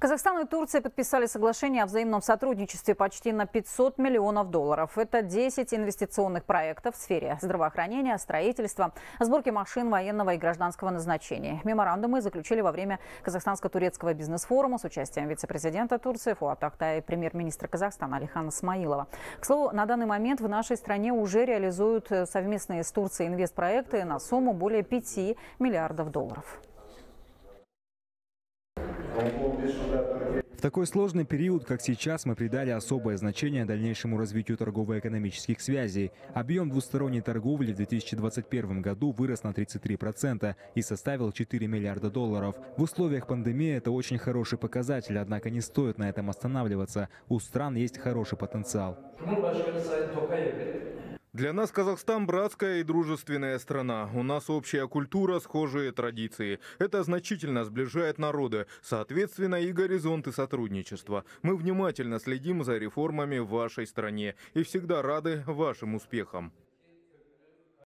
Казахстан и Турция подписали соглашение о взаимном сотрудничестве почти на 500 миллионов долларов. Это 10 инвестиционных проектов в сфере здравоохранения, строительства, сборки машин военного и гражданского назначения. Меморандумы заключили во время казахстанско-турецкого бизнес-форума с участием вице-президента Турции Фуат Акта и премьер-министра Казахстана Алихана Смаилова. К слову, на данный момент в нашей стране уже реализуют совместные с Турцией инвестпроекты на сумму более 5 миллиардов долларов. В такой сложный период, как сейчас, мы придали особое значение дальнейшему развитию торгово-экономических связей. Объем двусторонней торговли в 2021 году вырос на 33% и составил 4 миллиарда долларов. В условиях пандемии это очень хороший показатель, однако не стоит на этом останавливаться. У стран есть хороший потенциал. Для нас Казахстан братская и дружественная страна. У нас общая культура, схожие традиции. Это значительно сближает народы, соответственно и горизонты сотрудничества. Мы внимательно следим за реформами в вашей стране и всегда рады вашим успехам.